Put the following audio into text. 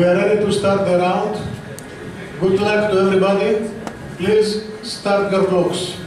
We are ready to start the round. Good luck to everybody. Please start your clocks.